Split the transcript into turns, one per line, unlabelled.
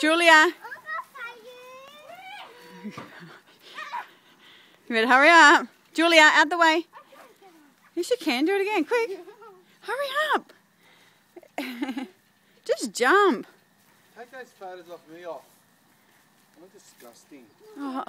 Julia. You better hurry up. Julia, out the way. Yes, you can. Do it again. Quick. Hurry up. Just jump.
Take those photos off me oh. off. I'm disgusting.
Oh,